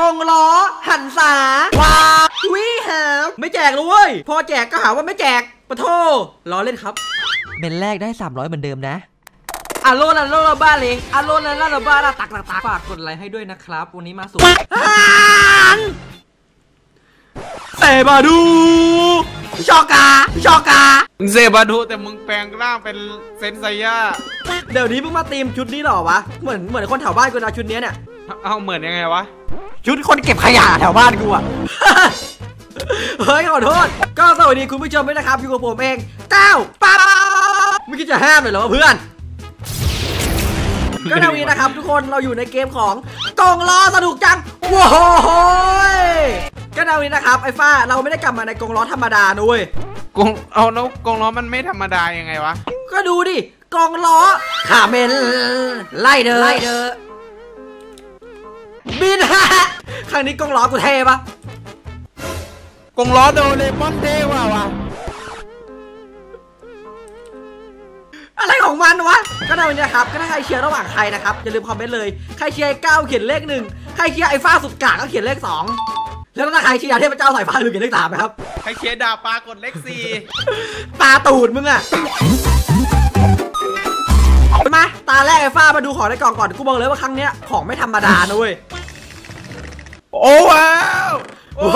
กงล้อ หันษาว้าวิหาไม่แจกเลยเว้ย พอแจกก็หาว่าไม่แจกปะโทล้อเล่นครับเบนแรกได้ 300 เหมือนเดิมนะอาโลนันโลลาบ้าเลยอาโลนันโลลาบ้าลาตักตักตักฝากกดไลค์ให้ด้วยนะครับ วันนี้มาสู่เซบาดูชอกาชอกามึงเซบาดูแต่มึงแปลงร่างเป็นเซนไซย่าเดี๋ยวนี้เพิ่งมาตีมชุดนี้เหรอวะ เหมือนเหมือนคนแถวบ้านกูนะชุดเนี้ยเนี่ย เอาเหมือนยังไงวะ ชุดคนเก็บขยะแถวบ้านกูอะเฮ้ยขอโทษ ก็สวัสดีคุณผู้ชมด้วยนะครับอยู่กับผมเองเต้าป้าไม่คิดจะห้ามเลยเหรอวะเพื่อน ก็ในวันนี้นะครับ ทุกคนเราอยู่ในเกมของกองล้อสนุกจังว้าวก็ในวันนี้นะครับไอ้ฟ้าเราไม่ได้กลับมาในกองล้อธรรมดานะเว้ยกงเอาแล้วกงล้อมันไม่ธรรมดายังไงวะ ก็ดูดิกองล้อขาเมนไล่เดอไล่เดอ บินฮะครั้งนี้กองล้อกูเท่ปะกงล้อโดเรมอนเท่ว่ะวะอะไรของมันวะ ก็ในวันนี้นะครับ ก็ถ้าใครเชียร์ระหว่างใครนะครับ อย่าลืมคอมเมนต์เลย ใครเชียร์ไอ้ก้าวเขียนเลขหนึ่งใครเชียร์ไอ้ฟ้าสุดกากก็เขียนเลขสองแล้วถ้าใครเชียร์เทพเจ้าสายฟ้าลืมเขียนเลขสามนะครับใครเชียร์ดาบปลากดเลขสี่ตาตูดมึงอะมาตาแรกไอ้ฟ้ามาดูของในกล่องก่อนกูบอกเลยว่าครั้งเนี้ยของไม่ธรรมดานะเว้ย โอ้ว้าวโอ้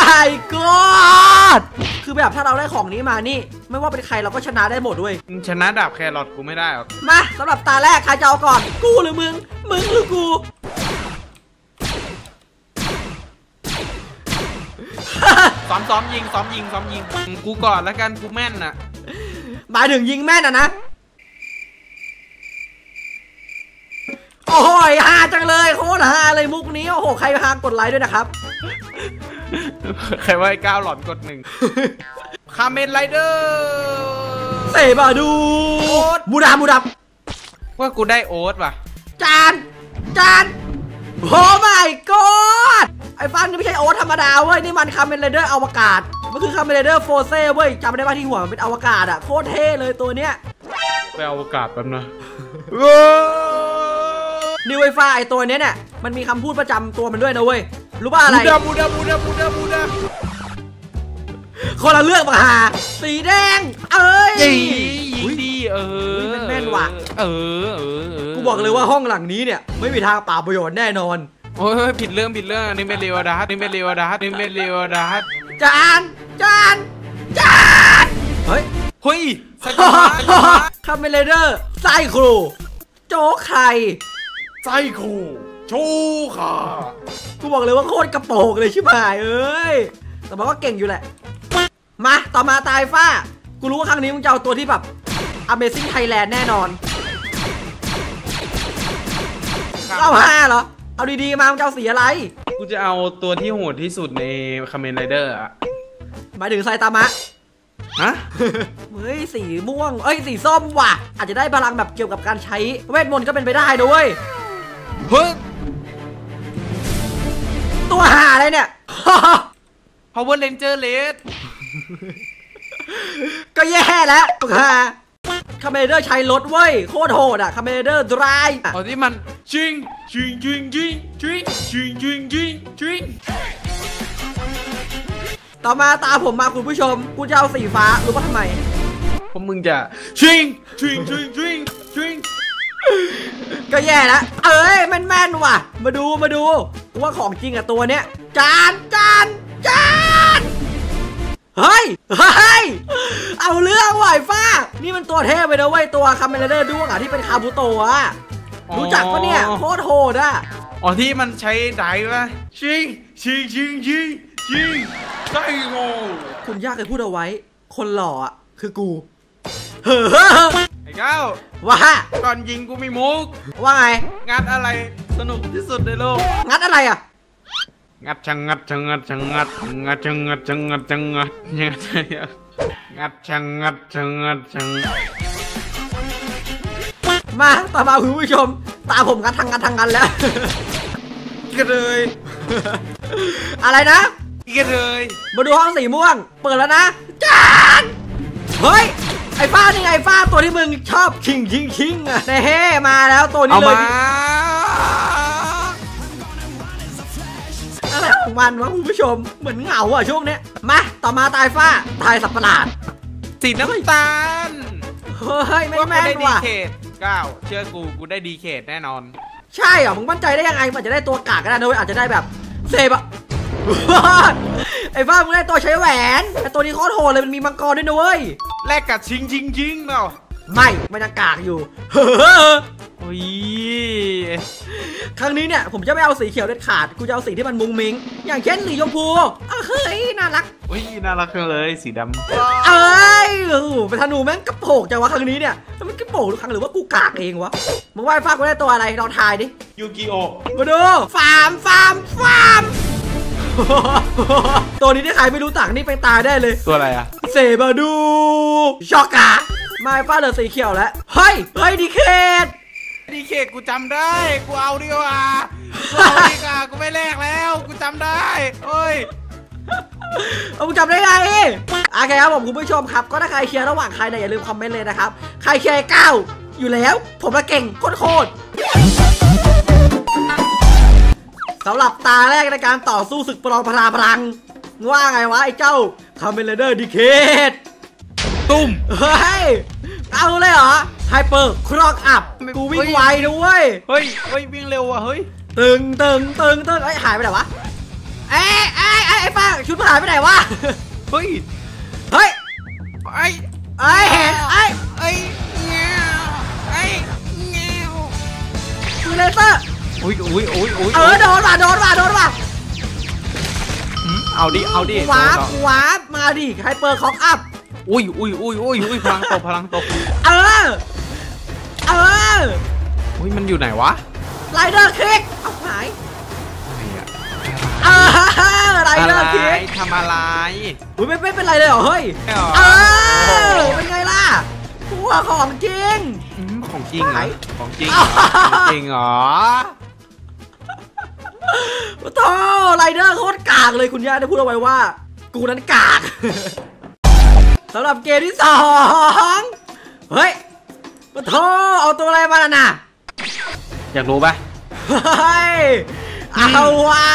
my god คือแบบถ้าเราได้ของนี้มานี่ ไม่ว่าเป็นใครเราก็ชนะได้หมดด้วย มึงชนะดาบแครอทกูไม่ได้หรอกมาสำหรับตาแรกใครจะเอาก่อน กูหรือมึง มึงหรือกู ซ้อมซ้อมยิงซ้อมยิงซ้อมยิง กูก่อนแล้วกันกูแม่นน่ะ หมายถึงยิงแม่นอะนะ โอ้ยฮาจังเลยโคตรฮาเลยมุกนี้ โอ้โห ใครฮากดไลค์ด้วยนะครับ ใครว่าไอ้ก้าวหลอนกดหนึ่งคาเมนไรเดอร์เสบาดูมูดามูดับว่ากูได้โอ๊ตว่ะ จาน จานโอ้ my god ไอ้ฟันนี่ไม่ใช่โอ๊ตธรรมดาเว้ย นี่มันคาเมนไรเดอร์อวกาศ มันคือคาเมนไรเดอร์โฟเซ่เว้ยจำได้ป่ะที่หัวมันเป็นอวกาศอะโคตรเท่เลยตัวเนี้ยไปอวกาศแป๊บนะ นิวไวฟ้าไอตัวเนี้ยเนี่ยมันมีคำพูดประจำตัวมันด้วยนะเว้ย รู้ป่ะอะไร บูดาบูดาบูดาบูดาบูดาคนละเรื่องปะฮาสีแดง เอ้ยยิงอุ๊ยดีเอออุ๊ยแม่นๆว่ะเออเออเออกูบอกเลยว่าห้องหลังนี้เนี่ยไม่มีทางเปล่าประโยชน์แน่นอน โอ้ยผิดเรื่องผิดเรื่องอันนี้เป็นเรวดาร์ดนี่เป็นเรวดาร์ดนี่เป็นเรวดาร์ดจานจานจานเฮ้ยเฮ้ยสกิลมาสกิลมาคาเมนไรเดอร์ไซครูโจ๊กไข่ ไส้คูชูค่ะกูบอกเลยว่าโคตรกระโปรงเลยชิบหายเอ้ย แต่มันก็เก่งอยู่แหละ มาต่อมาตายฟ้า กูรู้ว่าครั้งนี้มึงจะเอาตัวที่แบบ Amazing Thailand แน่นอนเอาห้าเหรอ เอาดีๆ มามึงจะเอาสีอะไร กูจะเอาตัวที่โหดที่สุดในคาเมนไรเดอร์อะหมายถึงไซตามะฮะเฮ้ยสีม่วง เอ้ยสีส้มว่ะ อาจจะได้พลังแบบเกี่ยวกับการใช้เวทมนต์ก็เป็นไปได้ด้วย เฮ้ยตัวหาอะไรเนี่ย Power Ranger Red ก็แย่แล้วตัวหาคาเมเดอร์ใช้รถเว้ย โคตรโหดอะคาเมเดอร์ดรายตอนที่มันชิงชิงชิงชิงชิงชิงชิงชิงชิงต่อมาตาผมมาคุณผู้ชม กูจะเอาสีฟ้า รู้ป่ะทำไมเพราะมึงจะชิงชิงชิงชิงชิง ก็แย่แล้วเอ้ยแม่นๆว่ะ มาดูมาดูกูว่าของจริงอะตัวเนี้ยจานจานจานเฮ้ยเฮ้ยเอาเรื่องว่ะไอ้ฟ้า นี่มันตัวเทพไปนะเว้ยตัวคาเมเดอร์ด้วงอะที่เป็นคาบุโตะอะรู้จักปะเนี่ยโคตรโหดอะอ๋อที่มันใช้ไดวะชิงชิงชิงชิงชิงไส้โง่คุณย่าเคยพูดเอาไว้ คนหล่ออะคือกู เฮ้อไอ้ก้าวว่าก่อนยิงกูมีมุก ว่าไง งัดอะไรสนุกที่สุดในโลก งัดอะไรอะงัดชังงัดชังงัดชังงัดงัดชังงัดชังงัดชังงัดงัดงัดชังงัดชังงัดชังมาต่อมาคุณผู้ชม ตาผมงัดทางงัดทางงันแล้วกระเลยอะไรนะกระเลยมาดูห้องสีม่วง เปิดแล้วนะจานเฮ้ย ไอ้ฟ้านี่ไงฟ้าตัวที่มึงชอบชิงชิงชิงอะเฮ้มาแล้วตัวนี้เอาเลมายของมันวะคุณผู้ชมเหมือนเหงาอะช่วงเนี้ยมาต่อมาตายฟ้าตายสับประหลาดสีน้ำตาลเฮ้ยไม่ว่ากูแม่นได้ดีว่ะเคทก้าวเชื่อกูกูได้ดีเคทแน่นอน ใช่เหรอมึงมั่นใจได้ยังไงมันอาจจะได้ตัวกากก็ได้นะเว้ยอาจจะได้แบบเซบอะไอ้ฟ้ามึงได้ตัวใช้แหวนไอ้ตัวนี้โคตรโหดเลยมันมีมังกรด้วยนะเว้ย แลกกับชิงชิงชิงเปล่าไม่มันยังกากอยู่ โอ้ยครั้งนี้เนี่ยผมจะไม่เอาสีเขียวเด็ดขาด กูจะเอาสีที่มันมุงมิง อย่างเช่นสีชมพูอ้าวเฮ้ยน่ารักอุ้ยน่ารักจังเลยสีดเอ้ยโอ้โหเป็นธนูแม่งกระโปงจังวะครั้งนี้เนี่ยแล้วมันกระโปงทุกครั้งหรือว่ากูกากเองวะ มึงว่าไอ้ฟ้ากูได้ตัวอะไรลองทายดิำยูกิโอมาดูฟาร์มฟาร์มฟาร์ม ตัวนี้ที่ใครไม่รู้จักนี่ไปตายได้เลย ตัวอะไรอะเซบาดูช็อกกาไม่ฟ้าเหลือสีเขียวแล้ว เฮ้ย เฮ้ยดีเคทดีเคทกูจำได้ กูเอาดีกว่ากูเอาดีกว่ากูไม่แลกแล้ว กูจำได้โอ้ยเอามึงจำได้ไงโอเคครับผมคุณผู้ชมครับ ก็ถ้าใครเชียร์ระหว่างใครเนี่ยอย่าลืมคอมเมนต์เลยนะครับ ใครเชียร์ไอ้ก้าวอยู่แล้ว ผมละเก่งโคตรๆ สำหรับตาแรกในการต่อสู้ศึกประลองพลาพลัง ว่าไงวะไอ้เจ้าคาเมนไรเดอร์ดีเคดตุ้ม เฮ้ย เอาเลยเหรอ hyper clock up กูวิ่งไวด้วยเฮ้ยเฮ้ยวิ่งเร็วอะเฮ้ย ตึงตึงตึงตึงเอ้ยหายไปไหนวะเอ้ยเอ้ยเอ้ยไอ้ป้าชุดมันหายไปไหนวะ เฮ้ย เฮ้ย ไอ้ไอ้ยเห็นไอ้ยไอ้เงี้ยวไอ้เงี้ยวคือเลเซอร์ อุ้ยอุ้ยอุ้ยอุ้ยเออโดนว่ะโดนว่ะโดนว่ะเอาดิเอาดิวาร์ปวาร์ปมาดิไฮเปอร์คอกอัพอุ้ยอุ้ยอุ้ยอุ้ยอุ้ยพลังตกพลังตกเออเอออุ้ยมันอยู่ไหนวะไรเดอร์คิกเอาหายอะไรอะเออไรเดอร์คิกทำอะไรอุ้ยไม่ไม่เป็นไรเลยเหรอเฮ้ยไม่หรอเออเป็นไงล่ะหัวของจริงอืมของจริงเหรไหนอของจริงเหรอของจริงเหรอ โอ้โธ่ไรเดอร์โคตรกากเลยคุณย่าได้พูดเอาไว้ว่า กูนั้นกากสำหรับเกมที่สองเฮ้ยโอ้โธ่เอาตัวอะไรมาล่ะน่ะ อยากรู้ปะเฮ้ย เอาว่ะ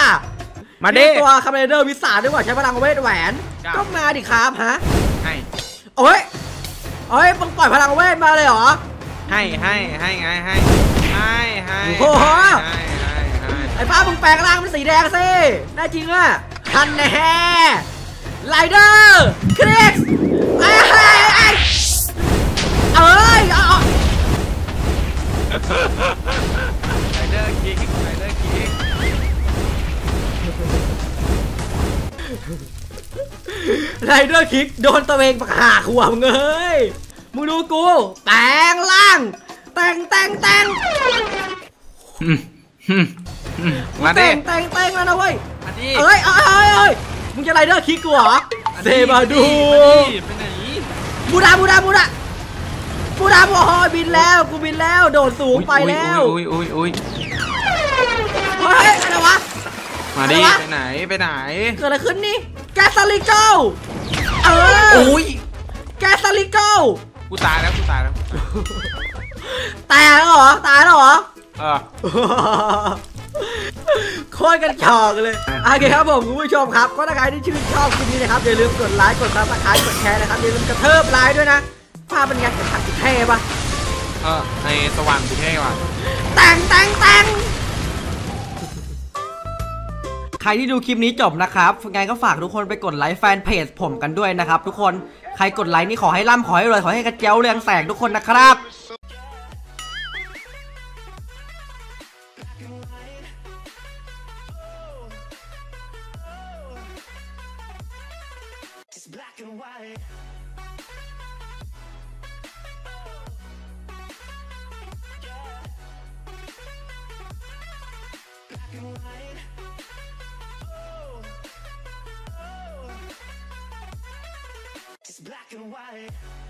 มาดิเรียกตัวคาเมเดอร์วิสาด้วยว่าใช้พลังเวทแหวนครับก็มาดิครับฮะให้โอ้ยโอ้ยมึงปล่อยพลังเวทมาเลยเหรอ ให้ให้ให้ไงให้ให้ให้โอ้โหให้ให้ให้ ไอ้ฟ้ามึงแปลงร่างเป็นสีแดงสิแน่จริงอะคันแน่ไลเดอร์คริสไอ้ไอ้ไอ้เอ้ยเอาเอาไรเดอร์คิกไรเดอร์คิกไลเดอร์คิกโดนตัวเองปากหาขวมึงเอ้ยมึงดูกู แปลงร่าง แต่งแต่งแต่งอื มอืมอืมมาดิแต่งแต่งแต่งแล้วนะเว้ยมาดิเอ้ยเอ้ยเอ้ยเอ้ยมึงจะไลเดอร์คิกกูเหรอเซมาดูไปไหนบูดาบูดาบูดาบูดาโอ้โหบินแล้วกูบินแล้วโดดสูงไปแล้วอุ้ยอุ้ยอุ้ยเฮ้ยอะไรวะมาดิอะไรวะไปไหนไปไหนเกิดอะไรขึ้นนี่แกสลิโกเอออุ้ยแกสลิโกกูตายแล้วกูตายแล้วตายแล้วเหรอตายแล้วเหรอเออ โคตรกระจอกเลยโอเคครับผมคุณผู้ชมครับ ก็ถ้าใครที่ชื่นชอบคลิปนี้นะครับอย่าลืมกดไลค์กด subscribe กดแชร์นะครับอย่าลืมกระทืบไลค์ด้วยนะภาพเป็นไงกระทัดเท่ปะเออในสว่างกูเท่ว่ะแต่งแต่งแต่งใครที่ดูคลิปนี้จบนะครับยังไงก็ฝากทุกคนไปกดไลค์แฟนเพจผมกันด้วยนะครับ ทุกคนใครกดไลค์นี่ขอให้ร่ำขอให้รวยขอให้กระเจี๊ยวเรืองแสงทุกคนนะครับ why.